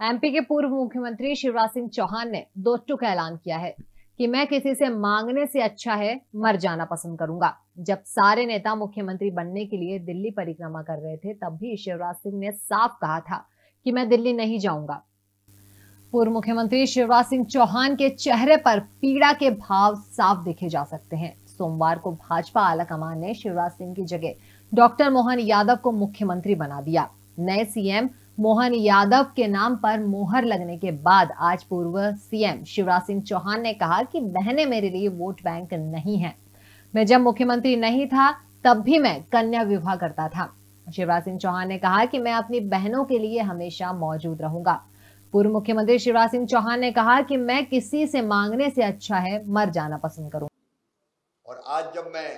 MP के पूर्व मुख्यमंत्री शिवराज सिंह चौहान ने दो टुक ऐलान किया है कि मैं किसी से मांगने से अच्छा है, मर जाना पसंद करूँगा। जब सारे नेता मुख्यमंत्री बनने के लिए दिल्ली परिक्रमा कर रहे थे, तब भी शिवराज सिंह ने साफ़ कहा था कि मैं दिल्ली नहीं जाऊँगा। पूर्व मुख्यमंत्री शिवराज सिंह चौहान के चेहरे पर पीड़ा के भाव साफ़ देखे जा सकते हैं। सोमवार को भाजपा आलाकमान ने शिवराज सिंह की जगह डॉक्टर मोहन यादव को मुख्यमंत्री बना दिया। नए सीएम मोहन यादव के नाम पर मोहर लगने के बाद आज पूर्व सीएम शिवराज सिंह चौहान ने कहा कि बहनें मेरे लिए वोट बैंक नहीं है। मैं जब मुख्यमंत्री नहीं था, तब भी मैं कन्या विवाह करता था। शिवराज सिंह चौहान ने कहा कि मैं अपनी बहनों के लिए हमेशा मौजूद रहूँगा। पूर्व मुख्यमंत्री शिवराज सिंह चौहान ने कहा कि मैं किसी से मांगने से अच्छा है, मर जाना पसंद करूँ। और आज जब मैं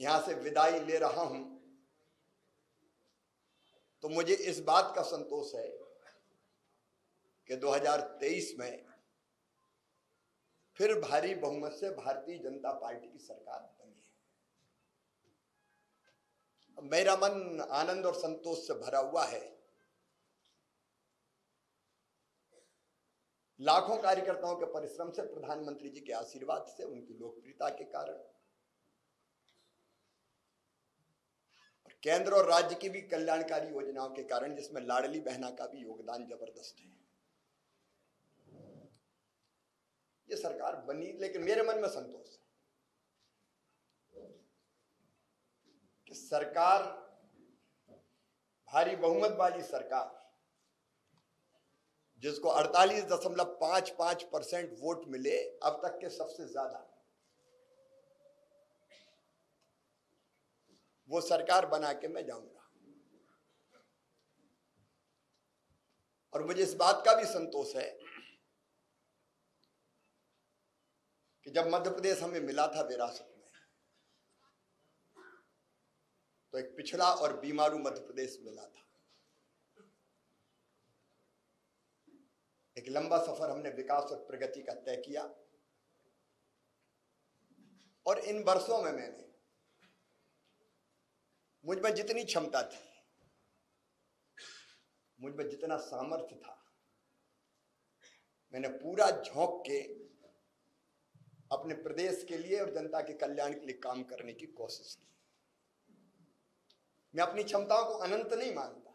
यहाँ से विदाई ले रहा हूँ तो मुझे इस बात का संतोष है कि 2023 में फिर भारी बहुमत से भारतीय जनता पार्टी की सरकार बनी है। मेरा मन आनंद और संतोष से भरा हुआ है। लाखों कार्यकर्ताओं के परिश्रम से प्रधानमंत्री जी के आशीर्वाद से उनकी लोकप्रियता के कारण केंद्र और राज्य की भी कल्याणकारी योजनाओं के कारण जिसमें लाडली बहना का भी योगदान ज़बरदस्त है। ये सरकार बनी, लेकिन मेरे मन में संतोष है कि सरकार, भारी बहुमत वाली सरकार, जिसको अड़तालीस दशमलव पाँच पाँच परसेंट वोट मिले, अब तक के सबसे ज़्यादा वो सरकार बना के मैं जाऊँगा। और मुझे इस बात का भी संतोष है कि जब मध्य प्रदेश हमें मिला था विरासत में तो एक पिछड़ा और बीमारू मध्य प्रदेश मिला था। एक लंबा सफ़र हमने विकास और प्रगति का तय किया। और इन वर्षों में मैंने मुझमें जितनी क्षमता थी, मुझमें जितना सामर्थ्य था, मैंने पूरा झोंक के अपने प्रदेश के लिए और जनता के कल्याण के लिए काम करने की कोशिश की। मैं अपनी क्षमताओं को अनंत नहीं मानता,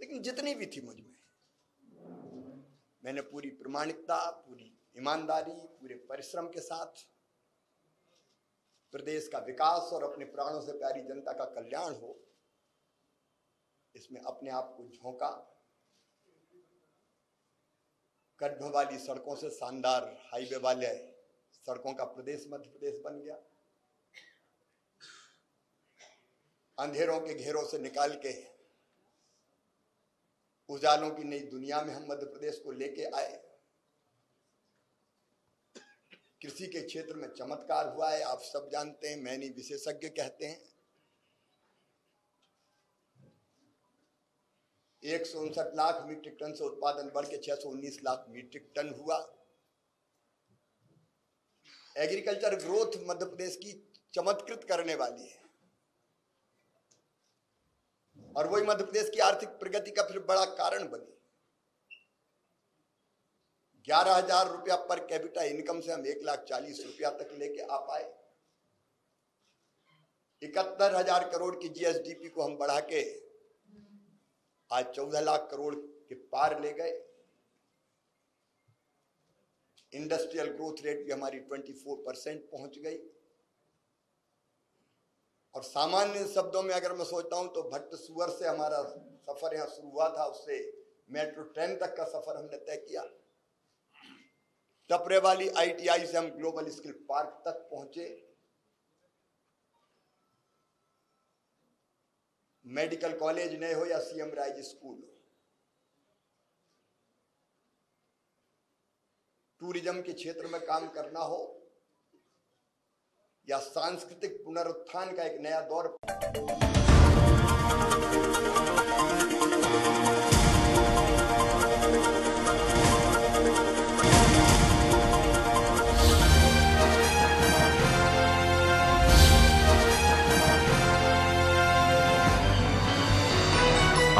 लेकिन जितनी भी थी मुझमें, मैंने पूरी प्रमाणिकता, पूरी ईमानदारी, पूरे परिश्रम के साथ प्रदेश का विकास और अपने प्राणों से प्यारी जनता का कल्याण हो, इसमें अपने आप को झोंका। गड्ढों वाली सड़कों से शानदार हाईवे वाले सड़कों का प्रदेश मध्य प्रदेश बन गया। अंधेरों के घेरों से निकाल के उजालों की नई दुनिया में हम मध्य प्रदेश को लेके आए। कृषि के क्षेत्र में चमत्कार हुआ है, आप सब जानते हैं, मैनी विशेषज्ञ कहते हैं। एक सौ उनसठ लाख मीट्रिक टन से उत्पादन बढ़ के छह सौ उन्नीस लाख मीट्रिक टन हुआ। एग्रीकल्चर ग्रोथ मध्य प्रदेश की चमत्कृत करने वाली है। और वही मध्य प्रदेश की आर्थिक प्रगति का फिर बड़ा कारण बनी। ग्यारह हज़ार रुपया पर कैपिटा इनकम से हम एक लाख चालीस रुपया तक लेके आ पाए। इकहत्तर हज़ार करोड़ की जीएसडीपी को हम बढ़ा के आज चौदह लाख करोड़ के पार ले गए। इंडस्ट्रियल ग्रोथ रेट भी हमारी 24 परसेंट पहुँच गई। और सामान्य शब्दों में अगर मैं सोचता हूँ तो भट्ट सुअर से हमारा सफ़र यहाँ शुरू हुआ था, उससे मेट्रो ट्रेन तक का सफ़र हमने तय किया। टपरे वाली आईटीआई से हम ग्लोबल स्किल पार्क तक पहुँचे। मेडिकल कॉलेज नए हो या सीएम राइज स्कूल हो। टूरिज़्म के क्षेत्र में काम करना हो या सांस्कृतिक पुनरुत्थान का एक नया दौर